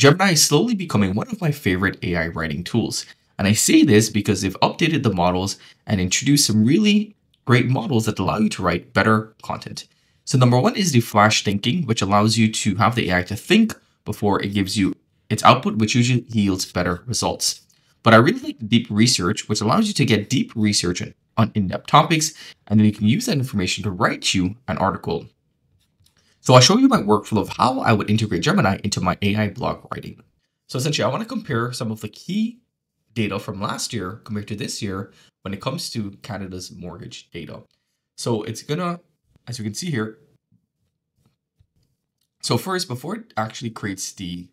Gemini is slowly becoming one of my favorite AI writing tools. And I say this because they've updated the models and introduced some really great models that allow you to write better content. So number one is the flash thinking, which allows you to have the AI to think before it gives you its output, which usually yields better results. But I really like the deep research, which allows you to get deep research on in-depth topics, and then you can use that information to write you an article. So I'll show you my workflow of how I would integrate Gemini into my AI blog writing. So essentially, I want to compare some of the key data from last year compared to this year when it comes to Canada's mortgage data. So it's gonna, as you can see here, so first, before it actually creates the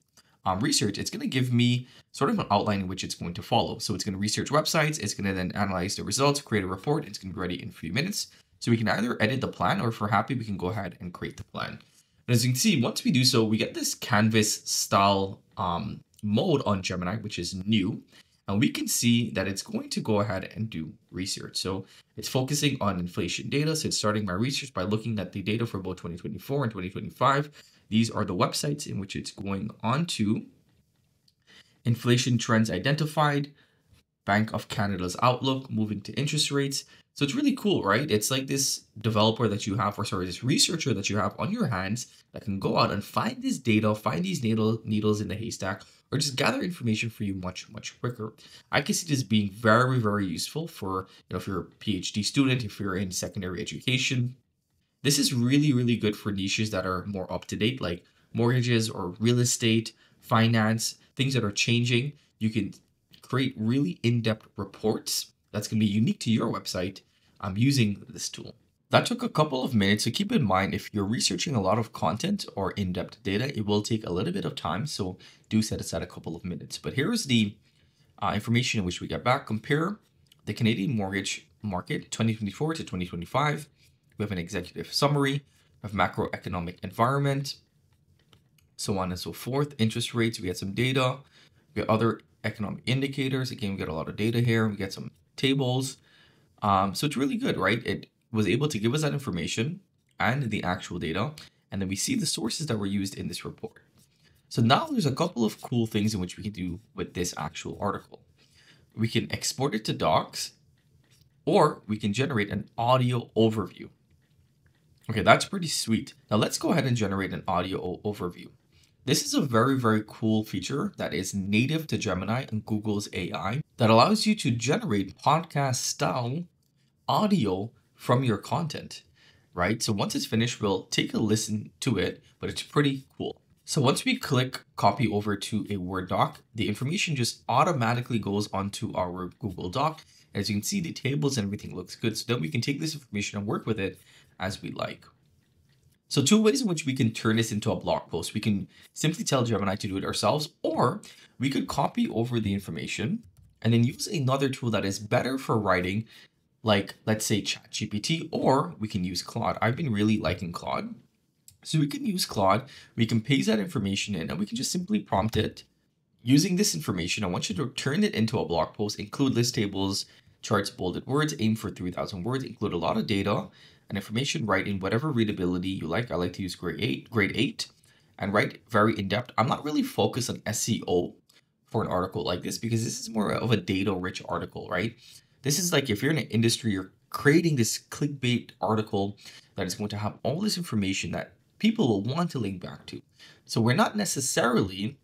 um, research, it's to give me sort of an outline in which it's going to follow. So it's to research websites, it's to then analyze the results, create a report, it's to be ready in a few minutes. So we can either edit the plan or if we're happy, we can go ahead and create the plan. And as you can see, once we do so, we get this canvas style um, mode on Gemini, which is new. And we can see that it's going to go ahead and do research. So it's focusing on inflation data. So it's starting my research by looking at the data for both 2024 and 2025. These are the websites in which it's going on to. Inflation trends identified, Bank of Canada's outlook, moving to interest rates. So it's really cool, right? It's like this developer that you have, or sorry, this researcher that you have on your hands that can go out and find this data, find these needle, needles in the haystack, or just gather information for you much, much quicker. I can see this being very, very useful for, you know, if you're a PhD student, if you're in secondary education, this is really, really good for niches that are more up to date, like mortgages or real estate, finance, things that are changing. You can create really in depth reports that's going to be unique to your website um, using this tool. That took a couple of minutes, so keep in mind if you're researching a lot of content or in depth data, it will take a little bit of time. So do set aside a couple of minutes. But here's the uh, information in which we get back. Compare the Canadian mortgage market 2024 to 2025 we have an executive summary of macroeconomic environment, so on and so forth. Interest rates, we had some data. We have other economic indicators. Again, we get a lot of data here. We get some tables. Um, so it's really good, right? It was able to give us that information and the actual data. And then we see the sources that were used in this report. So now there's a couple of cool things in which we can do with this actual article. We can export it to docs, or we can generate an audio overview. Okay, that's pretty sweet. Now let's go ahead and generate an audio overview. This is a very, very cool feature that is native to Gemini and Google's AI that allows you to generate podcast style audio from your content, right? So once it's finished, we'll take a listen to it, but it's pretty cool. So once we click copy over to a Word doc, the information just automatically goes onto our Google Doc. As you can see, the tables and everything looks good. So then we can take this information and work with it as we like. So two ways in which we can turn this into a blog post. We can simply tell Gemini to do it ourselves, or we could copy over the information and then use another tool that is better for writing, like let's say ChatGPT, or we can use Claude. I've been really liking Claude. So we can use Claude, we can paste that information in, and we can just simply prompt it. Using this information, I want you to turn it into a blog post, include list tables, charts, bolded words, aim for 3,000 words, include a lot of data, and information write in whatever readability you like. I like to use grade 8, grade 8 and write very in-depth. I'm not really focused on SEO for an article like this because this is more of a data-rich article, right? This is like if you're in an industry, you're creating this clickbait article that is going to have all this information that people will want to link back to. So we're not necessarily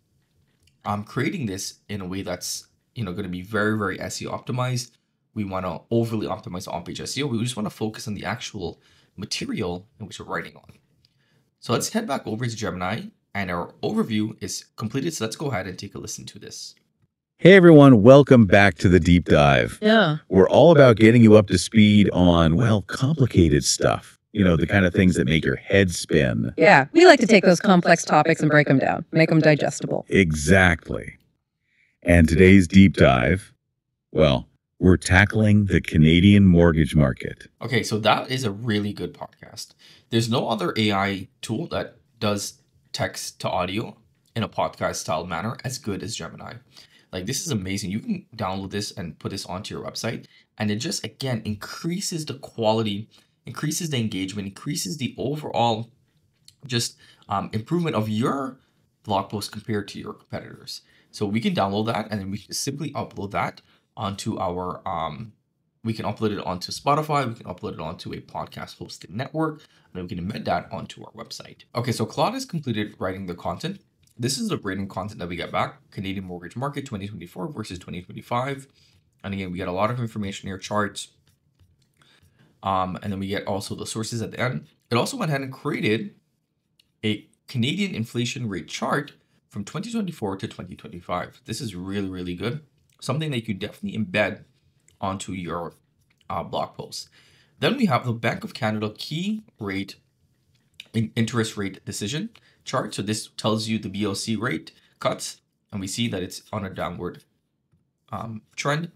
um, creating this in a way that's you know going to be very very SEO optimized we want to overly optimize on-page SEO. We just want to focus on the actual material in which we're writing on. So let's head back over to Gemini and our overview is completed. So let's go ahead and take a listen to this. Hey everyone, welcome back to the deep dive. Yeah. We're all about getting you up to speed on, well, complicated stuff. You know, the kind of things that make your head spin. Yeah. We like to take those complex topics and break them down, make them digestible. Exactly. And today's deep dive, well, we're tackling the Canadian mortgage market. Okay, so that is a really good podcast. There's no other AI tool that does text to audio in a podcast style manner as good as Gemini. Like this is amazing. You can download this and put this onto your website and it just again increases the quality, increases the engagement, increases the overall just um, improvement of your blog post compared to your competitors. So we can download that and then we can simply upload that onto our um we can upload it onto Spotify, we can upload it onto a podcast hosting network, and then we can embed that onto our website. Okay, so Claude has completed writing the content. This is the rating content that we get back. Canadian mortgage market 2024 versus 2025. And again, we get a lot of information here, charts. Um, and then we get also the sources at the end. It also went ahead and created a Canadian inflation rate chart from 2024 to 2025. This is really, really good. Something that you definitely embed onto your uh, blog post. Then we have the Bank of Canada key rate interest rate decision chart. So this tells you the BOC rate cuts, and we see that it's on a downward um, trend.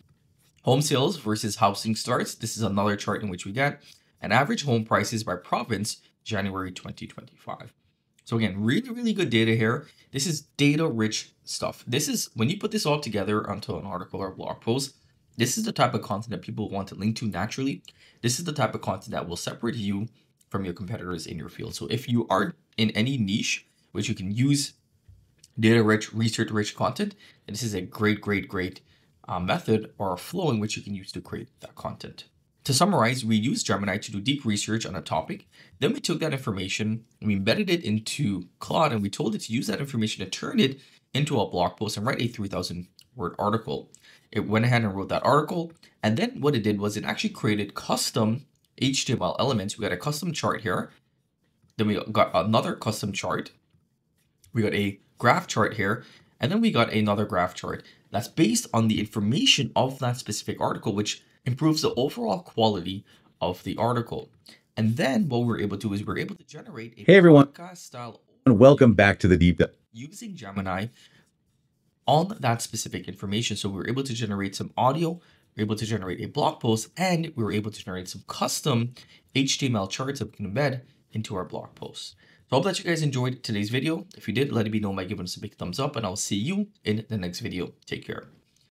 Home sales versus housing starts. This is another chart in which we get an average home prices by province January 2025. So again, really, really good data here. This is data rich stuff. This is when you put this all together onto an article or blog post, this is the type of content that people want to link to naturally. This is the type of content that will separate you from your competitors in your field. So if you are in any niche which you can use data rich, research rich content, this is a great, great, great uh, method or flow in which you can use to create that content. To summarize, we used Gemini to do deep research on a topic. Then we took that information and we embedded it into Claude and we told it to use that information to turn it into a blog post and write a 3,000 word article. It went ahead and wrote that article. And then what it did was it actually created custom HTML elements. We got a custom chart here. Then we got another custom chart. We got a graph chart here. And then we got another graph chart that's based on the information of that specific article, which improves the overall quality of the article. And then what we're able to do is we're able to generate a hey everyone style and welcome back to the deep dive using Gemini on that specific information. So we were able to generate some audio, we are able to generate a blog post, and we were able to generate some custom HTML charts that we can embed into our blog posts. So I hope that you guys enjoyed today's video. If you did, let me know by giving us a big thumbs up, and I'll see you in the next video. Take care.